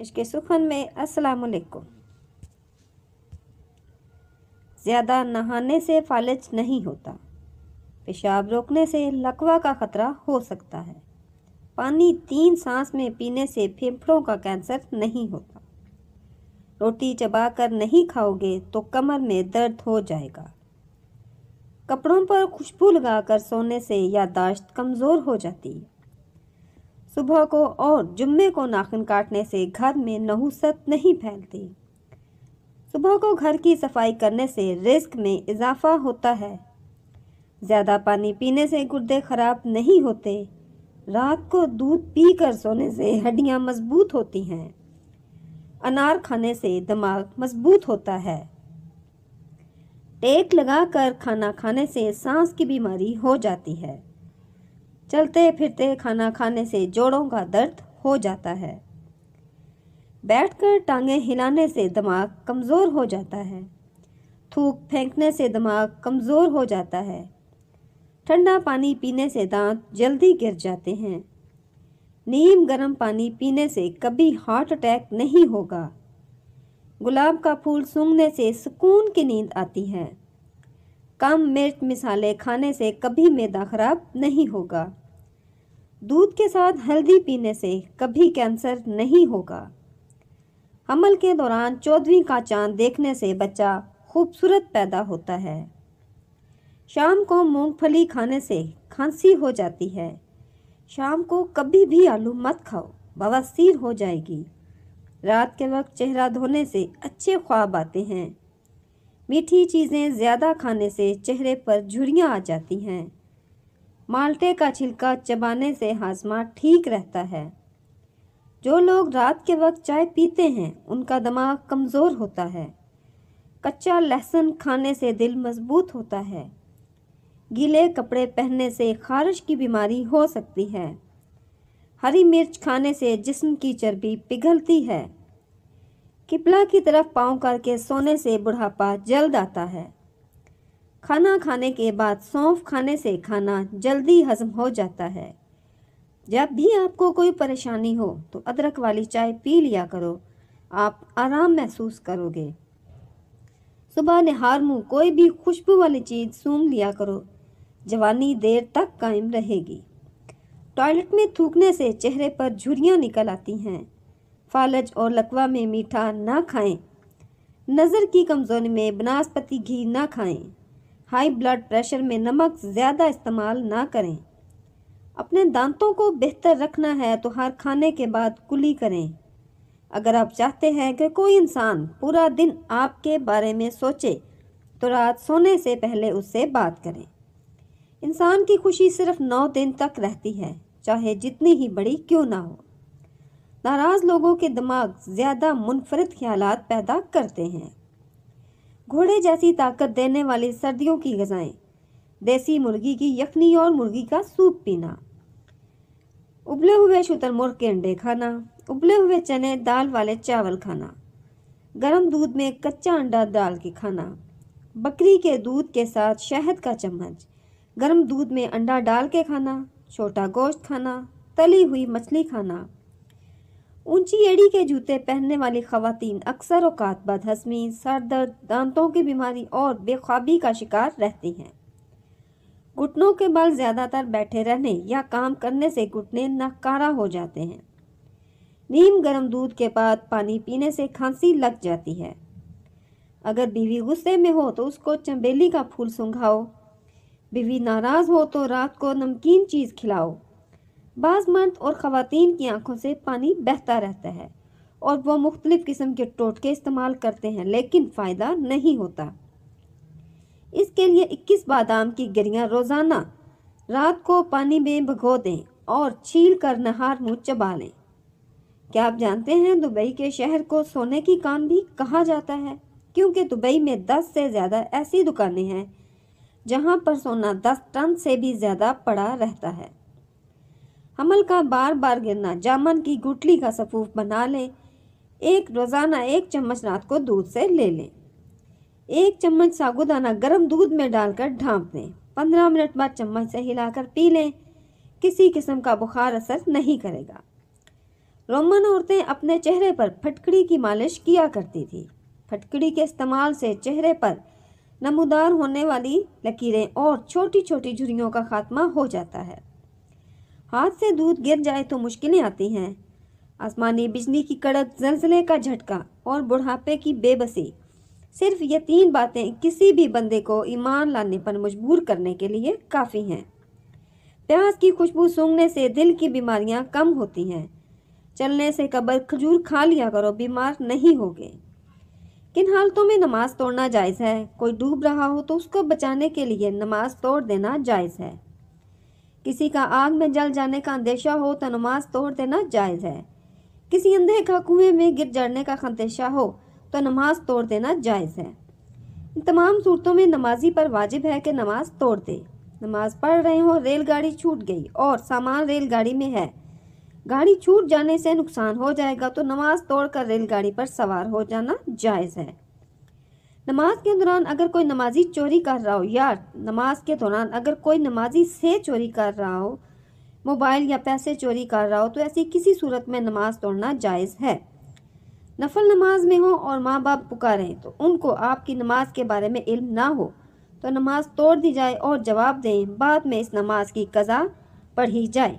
इश्क सुखन में अस्सलाम वालेकुम ज़्यादा नहाने से फालिज नहीं होता। पेशाब रोकने से लकवा का ख़तरा हो सकता है। पानी तीन सांस में पीने से फेफड़ों का कैंसर नहीं होता। रोटी चबाकर नहीं खाओगे तो कमर में दर्द हो जाएगा। कपड़ों पर खुशबू लगाकर सोने से यादाश्त कमज़ोर हो जाती है। सुबह को और जुम्मे को नाखून काटने से घर में नहुसत नहीं फैलती। सुबह को घर की सफ़ाई करने से रिस्क में इजाफा होता है। ज़्यादा पानी पीने से गुर्दे खराब नहीं होते। रात को दूध पीकर सोने से हड्डियाँ मज़बूत होती हैं। अनार खाने से दिमाग मज़बूत होता है। टेक लगाकर खाना खाने से सांस की बीमारी हो जाती है। चलते फिरते खाना खाने से जोड़ों का दर्द हो जाता है। बैठकर टांगें हिलाने से दिमाग कमज़ोर हो जाता है। थूक फेंकने से दिमाग कमज़ोर हो जाता है। ठंडा पानी पीने से दांत जल्दी गिर जाते हैं। नीम गर्म पानी पीने से कभी हार्ट अटैक नहीं होगा। गुलाब का फूल सूंघने से सुकून की नींद आती है। कम मिर्च मिसाले खाने से कभी मैदा खराब नहीं होगा। दूध के साथ हल्दी पीने से कभी कैंसर नहीं होगा। हमल के दौरान चौदहवीं का चाँद देखने से बच्चा खूबसूरत पैदा होता है। शाम को मूंगफली खाने से खांसी हो जाती है। शाम को कभी भी आलू मत खाओ, बवासीर हो जाएगी। रात के वक्त चेहरा धोने से अच्छे ख्वाब आते हैं। मीठी चीज़ें ज़्यादा खाने से चेहरे पर झुरियाँ आ जाती हैं। माल्टे का छिलका चबाने से हाजमा ठीक रहता है। जो लोग रात के वक्त चाय पीते हैं, उनका दिमाग कमज़ोर होता है। कच्चा लहसुन खाने से दिल मज़बूत होता है। गीले कपड़े पहनने से खारिश की बीमारी हो सकती है। हरी मिर्च खाने से जिस्म की चर्बी पिघलती है। किपला की तरफ़ पाँव करके सोने से बुढ़ापा जल्द आता है। खाना खाने के बाद सौंफ खाने से खाना जल्दी हजम हो जाता है। जब भी आपको कोई परेशानी हो तो अदरक वाली चाय पी लिया करो। आप आराम महसूस करोगे। सुबह निहार मुँह कोई भी खुशबू वाली चीज़ सूंघ लिया करो। जवानी देर तक कायम रहेगी। टॉयलेट में थूकने से चेहरे पर झुरियाँ निकल आती हैं। फालज और लकवा में मीठा ना खाएँ। नज़र की कमज़ोरी में बनास्पति घी ना खाएँ। हाई ब्लड प्रेशर में नमक ज़्यादा इस्तेमाल ना करें। अपने दांतों को बेहतर रखना है तो हर खाने के बाद कुली करें। अगर आप चाहते हैं कि कोई इंसान पूरा दिन आपके बारे में सोचे तो रात सोने से पहले उससे बात करें। इंसान की खुशी सिर्फ़ नौ दिन तक रहती है, चाहे जितनी ही बड़ी क्यों ना हो। नाराज़ लोगों के दिमाग ज़्यादा मुनफरद ख्याल पैदा करते हैं। घोड़े जैसी ताकत देने वाली सर्दियों की गजाएँ, देसी मुर्गी की यखनी और मुर्गी का सूप पीना, उबले हुए शुतरमुर्ग के अंडे खाना, उबले हुए चने दाल वाले चावल खाना, गर्म दूध में कच्चा अंडा डाल के खाना, बकरी के दूध के साथ शहद का चम्मच, गर्म दूध में अंडा डाल के खाना, छोटा गोश्त खाना, तली हुई मछली खाना ऊँची एड़ी के जूते पहनने वाली खातन अक्सर औकात बदहसमी सर दर्द दांतों की बीमारी और बेख्वाबी का शिकार रहती हैं। घुटनों के बल ज़्यादातर बैठे रहने या काम करने से घुटने नकारा हो जाते हैं। नीम गर्म दूध के बाद पानी पीने से खांसी लग जाती है। अगर बीवी गुस्से में हो तो उसको चंबेली का फूल सुंघाओ। बीवी नाराज़ हो तो रात को नमकीन चीज़ खिलाओ। बाज़ मर्द और ख़वातीन की आँखों से पानी बहता रहता है और वो मुख्तलिफ़ किस्म के टोटके इस्तेमाल करते हैं, लेकिन फ़ायदा नहीं होता। इसके लिए 21 बादाम की गिरियाँ रोज़ाना रात को पानी में भगो दें और छील कर नहार मुँह चबा लें। क्या आप जानते हैं दुबई के शहर को सोने की कान भी कहा जाता है? क्योंकि दुबई में 10 से ज़्यादा ऐसी दुकानें हैं जहाँ पर सोना 10 टन से भी ज़्यादा पड़ा रहता है। हमल का बार बार गिरना, जामन की गुटली का सफूफ बना लें। एक रोज़ाना एक चम्मच रात को दूध से ले लें। एक चम्मच सागुदाना गर्म दूध में डालकर ढांप दें। पंद्रह मिनट बाद चम्मच से हिलाकर पी लें। किसी किस्म का बुखार असर नहीं करेगा। रोमन औरतें अपने चेहरे पर फटकड़ी की मालिश किया करती थी। फटकड़ी के इस्तेमाल से चेहरे पर नमूदार होने वाली लकीरें और छोटी छोटी झुरियों का खात्मा हो जाता है। हाथ से दूध गिर जाए तो मुश्किलें आती हैं। आसमानी बिजली की कड़क जलजले का झटका और बुढ़ापे की बेबसी। सिर्फ़ ये तीन बातें किसी भी बंदे को ईमान लाने पर मजबूर करने के लिए काफ़ी हैं। प्याज की खुशबू सूंघने से दिल की बीमारियाँ कम होती हैं। चलने से कबर खजूर खा लिया करो, बीमार नहीं होगे। किन हालतों में नमाज़ तोड़ना जायज़ है? कोई डूब रहा हो तो उसको बचाने के लिए नमाज़ तोड़ देना जायज़ है। किसी का आग में जल जाने का अंदेशा हो तो नमाज़ तोड़ देना जायज़ है। किसी अंधे का कुएँ में गिर जाने का अंदेशा हो तो नमाज़ तोड़ देना जायज़ है। इन तमाम सूरतों में नमाजी पर वाजिब है कि नमाज़ तोड़ दे। नमाज़ पढ़ रहे हो, रेलगाड़ी छूट गई और सामान रेलगाड़ी में है। गाड़ी छूट जाने से नुकसान हो जाएगा तो नमाज़ तोड़कर रेलगाड़ी पर सवार हो जाना जायज़ है। नमाज़ के दौरान अगर कोई नमाजी चोरी कर रहा हो, या नमाज़ के दौरान अगर कोई नमाजी से चोरी कर रहा हो, मोबाइल या पैसे चोरी कर रहा हो तो ऐसी किसी सूरत में नमाज़ तोड़ना जायज़ है। नफल नमाज़ में हो और माँ बाप पुकारें तो उनको आपकी नमाज़ के बारे में इल्म ना हो तो नमाज़ तोड़ दी जाए और जवाब दें, बाद में इस नमाज़ की कज़ा पढ़ी जाए।